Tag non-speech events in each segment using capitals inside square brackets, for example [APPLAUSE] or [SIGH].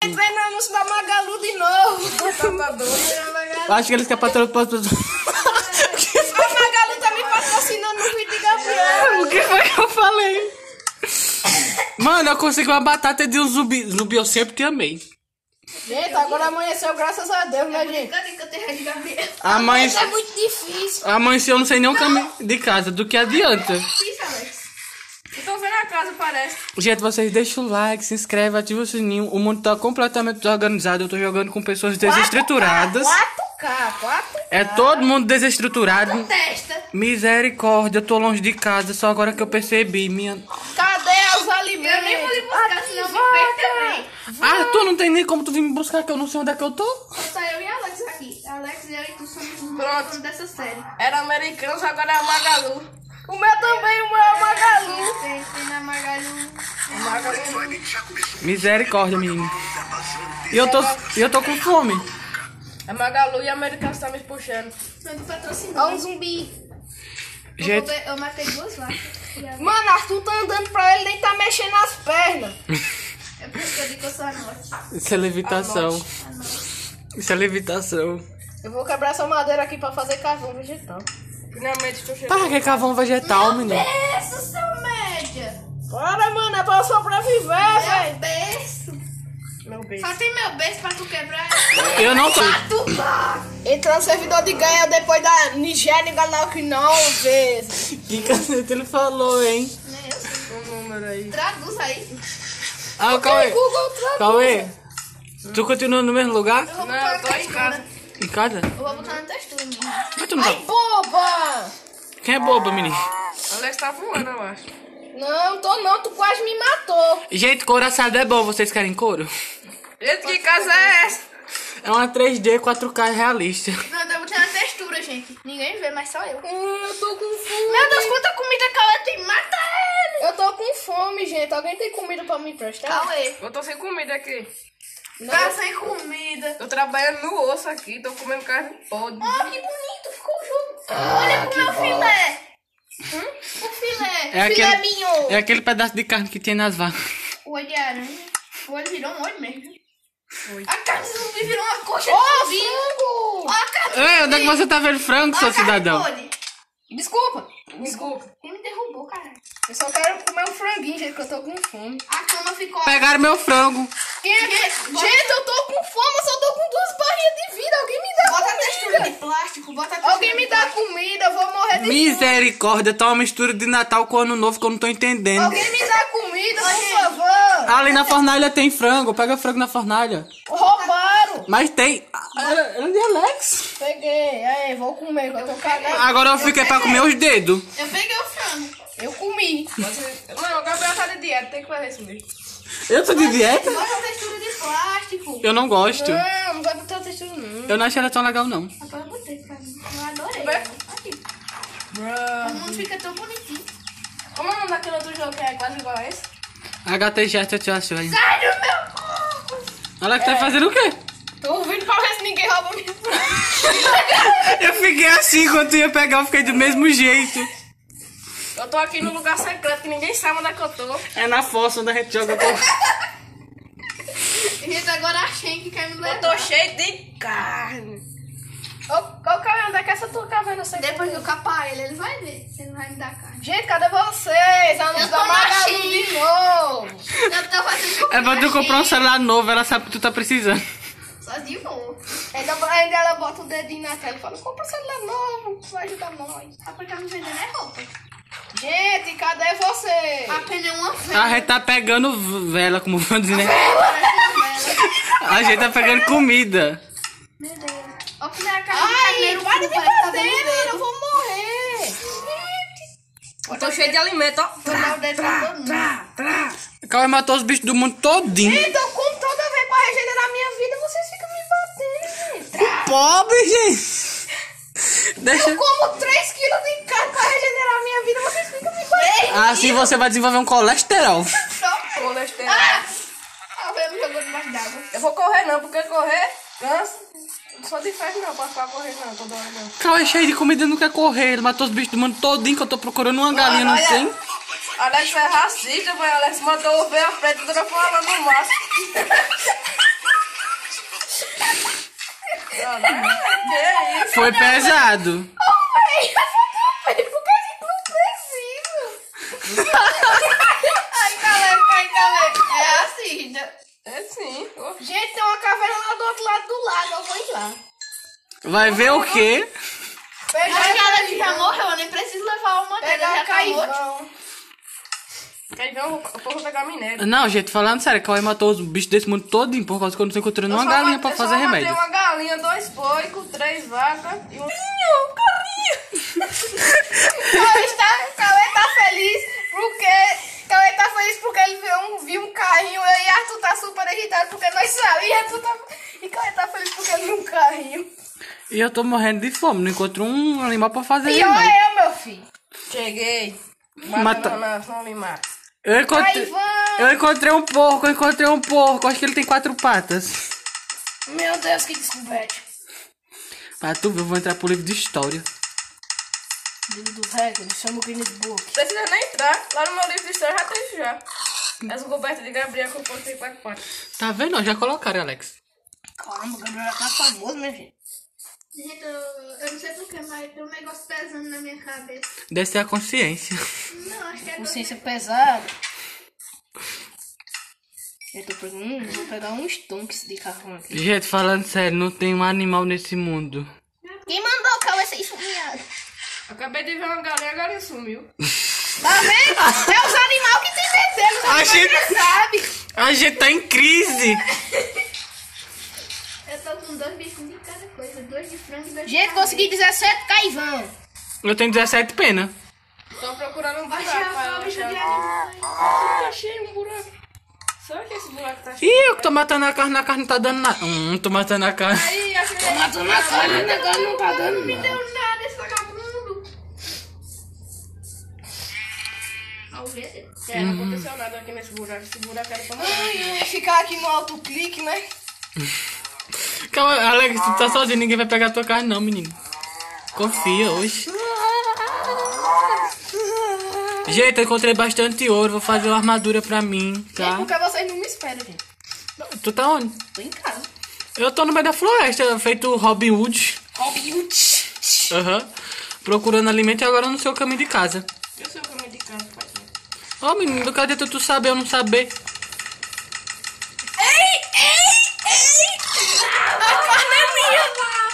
Treinamos da Magalu de novo. [LAUGHS] Tá doido. Acho que eles querem patrocinar. A Magalu tá me patrocinando no vídeo de Gabriel. o que foi que eu falei? Mano, eu consegui uma batata de um zumbi. Zumbi eu sempre te amei. Gente, agora amanheceu, graças a Deus, né, gente? Gabriel? Amanhã, Isso é muito difícil. amanheceu, eu não sei nem o caminho de casa. Do que adianta? Eu parece. Gente, vocês deixam o like, se inscreve, ativa o sininho. O mundo tá completamente desorganizado. Eu tô jogando com pessoas desestruturadas. 4K, 4K. É todo mundo desestruturado. Testa. Misericórdia, eu tô longe de casa, só agora que eu percebi. Minha. Cadê os Eu alimentos? nem vou lhe buscar, senão me também. Ah, tu não tem nem como tu vir me buscar, que eu não sei onde é que eu tô. Só eu e Alex aqui. Alex, eu e tu somos os donos dessa série. Era americanos, agora é a Magalu. O meu também, o meu é a Magalu. Tem, tem na Magalu. Misericórdia, menino. E eu tô, e eu tô com fome. A Magalu e a americanos tá me puxando. Não do patrocínio. Ó um zumbi. Gente, eu matei duas vacas. A- Mano, Arthur tá andando pra ele, nem tá mexendo as pernas. É por isso que eu digo que eu sou a norte. isso é levitação. Isso é levitação. Eu vou quebrar essa madeira aqui pra fazer carvão vegetal. Finalmente tô chegando. Para que cavão vegetal, menino? Essa sua média. Para, mano, é pra sobreviver, Meu velho. berço. Meu beijo. Só tem meu berço pra tu quebrar. Eu não tô. Entrou no servidor de ganha depois da Nigéria e Galáxia nove vezes. Que cacete ele falou, hein? O número aí. Traduz aí. Ah, Tradutor. Cauê. Tu continua no mesmo lugar? Eu vou Não, eu tô na em textura. Em casa? Eu vou botar na textura. Mas tu não Ai, tá... boba! Quem é bobo, menino? Alex tá voando, eu acho. Não, tô não, tu quase me matou. Gente, couro assado é bom. Vocês querem couro? Gente, que casa é essa? É uma 3D 4K realista. Não, eu botei na textura, gente. Ninguém vê, mas só eu. Hum, eu tô com fome. Meu Deus, quanta comida Cauê tem. Mata ele! Eu tô com fome, gente. Alguém tem comida pra me emprestar? Cauê. Eu tô sem comida aqui. Tá sem comida. Tô trabalhando no osso aqui, tô comendo carne podre. Oh, que bonito ficou o jogo. Olha pro meu filé. Hum? O filé. É aquele, Filé mignon. é aquele pedaço de carne que tem nas vacas. O olho de aranha. O olho virou um olho mesmo. A carne do zumbi virou uma coxa Ô, de zumbi. frango! Ó a carne Ei, onde é que você tá vendo frango, Ó seu cidadão? podre. Desculpa. Desculpa. Quem me derrubou, cara? Eu só quero comer um franguinho, gente, que eu tô com fome. A cama ficou... Pegaram meu frango. Quem é que... Gente, eu tô com fome, eu só tô com duas barrinhas de vida. Alguém me dá Bota a textura de comida. plástico, bota a textura Alguém me dá comida, eu vou morrer de fome. Misericórdia, tá uma mistura de Natal com Ano Novo que eu não tô entendendo. Alguém me dá comida, por favor. Ali na fornalha tem frango, pega frango na fornalha. Roubaram. Mas tem. Ah, Era de Alex. Peguei. Aí, vou comer, eu tô cagando. Agora eu fiquei pra comer os dedos. Eu peguei o frango. Eu comi. Não, o Gabriel tá de dieta, tem que fazer isso mesmo. Eu tô de dieta? Bota a textura de plástico. Eu não gosto. Não, não vai botar textura, não. Eu não achei ela tão legal, não. Agora eu botei pra mim. Eu adorei. Vai. Aqui. O mundo fica tão bonitinho. Como é o nome daquele outro jogo que é quase igual a esse? HTG, te acho aí. Sai do meu corpo! Alex tá fazendo o quê? Tô ouvindo pra ver se ninguém rouba minha [LAUGHS] Eu fiquei assim quando tu ia pegar, eu fiquei do mesmo jeito. Eu tô aqui no lugar secreto que ninguém sabe onde é que eu tô. É na fossa onde a gente joga com. [LAUGHS] Gente, agora a Shen quer me Eu levar. tô cheio de carne. Ô, ô, Cauê, onde é que essa tua caverna? Depois que eu capar ele, ele vai ver. Ele vai me dar carne. Gente, cadê vocês? Anos Eu da Magalu de novo. Eu tô fazendo É pra tu comprar um celular novo, ela sabe que tu tá precisando. Só de boa. Ainda, ainda ela bota o dedinho na tela e fala, compra um celular novo, vai ajudar nós. Só porque eu não vendendo é roupa. Gente, cadê vocês? Apenas uma vela. A gente tá pegando vela, como vão dizer, né? Vela. A gente tá pegando comida. Meu Deus. Ai, para de me tá mano, eu vou morrer. Eu tô cheio de alimento, ó. O todo mundo. Cauê matou os bichos do mundo todinho. Então, como toda vez pra regenerar minha vida, vocês ficam me batendo, gente. Pobre, gente. Deixa. Eu como 3 quilos de carne pra regenerar minha vida, vocês ficam me. Assim você vai desenvolver um colesterol. [LAUGHS] Colesterol. Ah, eu não jogou debaixo d'água. Eu vou correr não, porque correr cansa. Não sou de festa não, pra ficar correndo não, toda hora não. Cauê é cheio de comida, não quer correr. Ele matou os bichos do mundo todinho que eu tô procurando uma galinha, não tem. Alex é racista, mas Alex matou ovelha preta toda fora no [LAUGHS] isso? Foi pesado. Por que a gente não precisa? Ai, galera, ai, galera. É assim, né? É sim. Gente, tem uma caverna lá do outro lado do lago. Eu vou ir lá. Vai ver o quê? Pegar Aquela que já morreu, eu nem preciso levar uma dela, Pegar já tá caivão. Eu vou pegar minério. Não, gente, falando sério, Cauê matou os bichos desse mundo todinho por causa que eu não tô encontrando uma galinha pra fazer remédio. Eu só matei uma galinha, dois porcos, três vacas e um... Cauê está, Cauê tá feliz porque. Cauê tá feliz porque ele viu um, viu um carrinho. Eu e Arthur tá super irritado porque nós sabíamos. E, Arthur tá, e Cauê tá feliz porque ele viu um carrinho. E eu tô morrendo de fome, não encontro um animal pra fazer Pior remédio. é eu, meu filho. Cheguei. Mata- mata. Eu encontrei, Caivão! eu encontrei um porco, eu encontrei um porco. Acho que ele tem quatro patas. Meu Deus, que descoberta. Pra tu ver, eu vou entrar pro livro de história. Livro dos recordes, chama o Guinness Book. Precisa nem entrar. Lá no meu livro de história já tem já. Essa coberta de Gabriel com porco tem quatro patas. Tá vendo? Já colocaram, Alex. Caramba, o Gabriel já tá famoso, minha gente. Gente, eu, eu não sei porquê, mas tem um negócio pesando na minha cabeça. Deve ser a consciência. Não, acho que é do... Consciência pesada. Eu tô pegando, vou pegar uns tonks de carvão aqui. Gente, falando sério, não tem um animal nesse mundo. Quem mandou o Cauê ser esfomeado? Acabei de ver uma galinha, a galinha sumiu. Tá vendo? É os animais que tem os A gente- que sabe. A gente tá em crise. Gente, carne. consegui 17 caivão. Eu tenho 17 pena. Tô procurando um buraco Achei a animais. Ah, achei um buraco. Será que esse buraco tá cheio? Ih, eu que tô matando a carne, a carne não tá dando nada. Hum, tô matando a carne. Aí, achei. Matando a carne, o negócio não tá dando Não não. deu nada esse vagabundo. Alguém... É, não aconteceu nada aqui nesse buraco. Esse buraco era pra morrer. Ficar aqui no autoclique, né? [LAUGHS] Calma, Alex, tu tá sozinho, ninguém vai pegar a tua carne não, menino. Confia hoje. Gente, eu encontrei bastante ouro, vou fazer uma armadura pra mim, tá? porque vocês não me esperam, gente. Tu tá onde? Tô em casa. Eu tô no meio da floresta, feito Robin Hood. Robin Hood. Aham. Procurando alimento e agora no seu caminho de casa. Eu sei o caminho de casa, pai. Ó, menino, cadê tu, tu saber eu não saber? Ei, ei, ei! A carne é minha!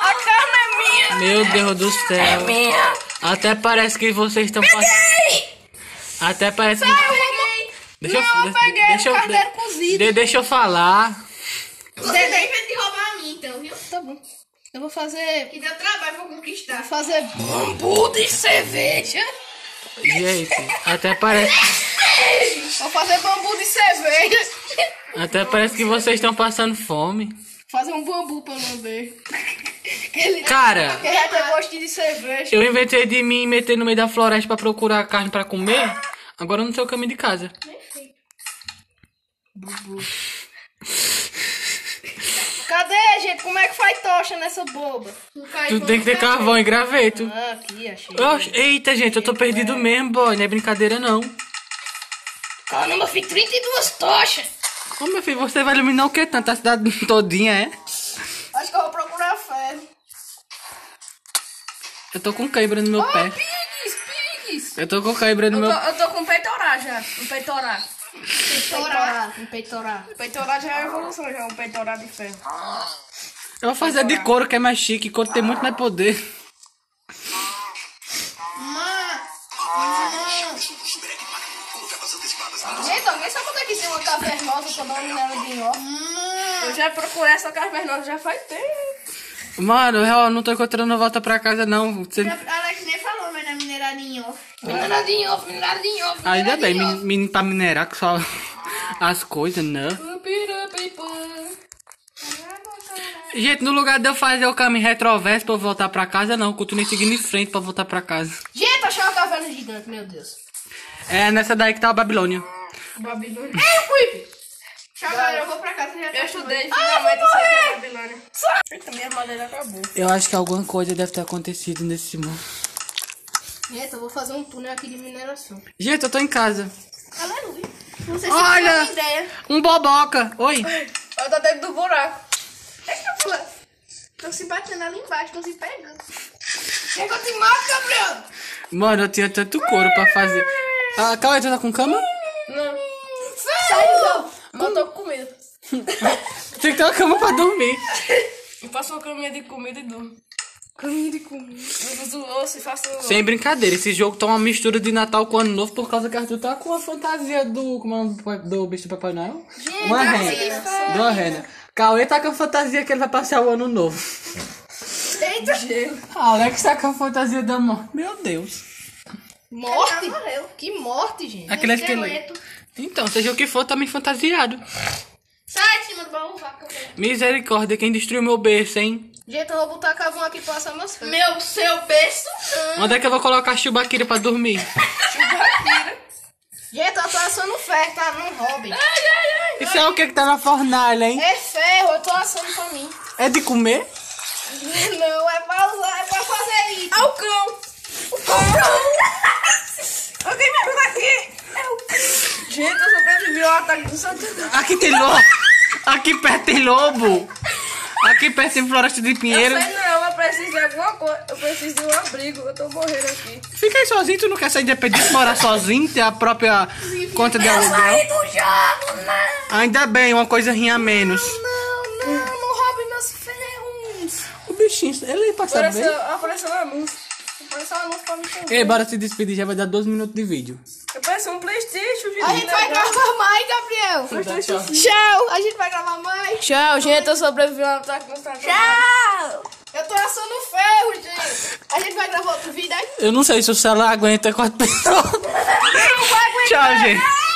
A carne é minha! Meu Deus do céu. Minha! Até parece que vocês estão passando. Até parece que. Eu vou... Deixa eu, Não, de- peguei deixa eu, de- cozido. de- deixa eu falar. Você tem medo de roubar a mim, então, viu? Tá bom. Eu vou fazer... Que deu trabalho pra conquistar. Vou fazer bambu de cerveja. Gente, até parece. Vou fazer bambu de cerveja. Até parece que vocês estão passando fome. Fazer um bambu pra lamber. Ele... Cara, [LAUGHS] de cerveja. eu inventei de me meter no meio da floresta pra procurar carne pra comer. Agora eu não sei o caminho de casa. Cadê, gente? Como é que faz tocha nessa boba? Tu tem que ter carvão e graveto. Ah, aqui, achei. Oxe, eita, gente, eu tô perdido mesmo, boy. Não é brincadeira, não. Caramba, fiz 32 tochas. Ô, meu filho, você vai iluminar o que tanto? A cidade [LAUGHS] todinha, é? Acho que eu vou procurar ferro. Eu tô com cãibra no meu pé. Pigues, pigues. Eu tô com cãibra no Eu meu... tô, eu tô com peitorá já. Um peitorá. Peitorar. Um peitorar. Peitorar já é evolução, já é um peitorá de ferro. Eu vou fazer de couro, que é mais chique. Couro tem muito mais poder. Mãe, Gente, alguém sabe onde é que tem uma cavernosa pra dar uma minério de ó? Eu já procurei essa cavernosa já faz tempo. Mano, eu não tô encontrando volta pra casa, não. Você- Alex nem falou, mas ó. Mineradinho mineradinho off. Ainda bem, menino, menino pra minerar que só as coisas, né? Gente, no lugar de eu fazer o caminho retroverso pra eu voltar pra casa, não. Eu continuei seguindo em frente pra voltar pra casa. Gente, achei uma caverna gigante, meu Deus. É nessa daí que tá a Babilônia. Babilônia. Ei, Creep! Tchau, galera. Eu vou pra casa já Eu tá estudei, Ah, finalmente que é Babilônia. Eita, minha madeira acabou. Eu acho que alguma coisa deve ter acontecido nesse mundo. Gente, eu vou fazer um túnel aqui de mineração. Gente, eu tô em casa. Aleluia. Você Olha! tem ideia. Um boboca! Oi! Eu tô dentro do buraco. Estão se batendo ali embaixo, estão se pegando. Quer que eu te mato, Gabriel? Mano, eu tinha tanto couro pra fazer. Ah, Cauê, tu tá com cama? Não, Sério? Mas eu tô com comida. [LAUGHS] Tem que ter uma cama pra dormir. Eu faço uma caminha de comida e durmo. Comida e comida. Eu uso osso e faço... Sem brincadeira, esse jogo tá uma mistura de Natal com Ano Novo por causa que Arthur tá com a fantasia do. Como é o nome do bicho do Papai Noel? uma rena. De uma rena. Cauê tá com a fantasia que ele vai passar o ano novo. Eita. [LAUGHS] Alex tá com a fantasia da morte. Meu Deus. Morte? Que morte, gente. Aquele esqueleto. Então, seja o que for, tá me fantasiado. Sai de cima do baú, vaca. Misericórdia, quem destruiu meu berço, hein? Gente, eu vou botar cavão aqui pra assar meus filhos. Meu, seu berço. Onde é que eu vou colocar a chubaquira pra dormir? [LAUGHS] Gente, eu tô assando ferro, tá? Não roubem. Isso é o que que tá na fornalha, hein? É ferro, eu tô assando pra mim. É de comer? [LAUGHS] Não, é pra usar, é pra fazer isso. É o cão! [LAUGHS] Alguém me ajuda aqui. Gente, eu ataque do Satanás. Aqui tem lobo! Aqui perto tem lobo! Aqui perto tem floresta de Eu pinheiro. sei não, eu preciso de alguma coisa. Eu preciso de um abrigo. Eu tô morrendo aqui. Fica aí sozinho, tu não quer sair independente, morar sozinho, ter a própria conta de aluguel. do jogo, né? Ainda bem, uma coisa rinha a menos. Não, não, não roubem meus ferros. O bichinho, ele ia passar bem. Apareceu, apareceu uma música. Apareceu uma luz pra me chamar. Ei, bora se despedir, já vai dar 12 minutos de vídeo. Apareceu um Playstation, gente. A gente vai gravar mais, Gabriel. Tchau. Tchau, a gente vai gravar mais. Tchau, gente. Eu sobrevivi ao ataque do Satanás. Tchau. Eu tô assando ferro, gente. A gente vai gravar outro vídeo aí. Eu não sei se o celular aguenta quatro pessoas. Tchau, gente.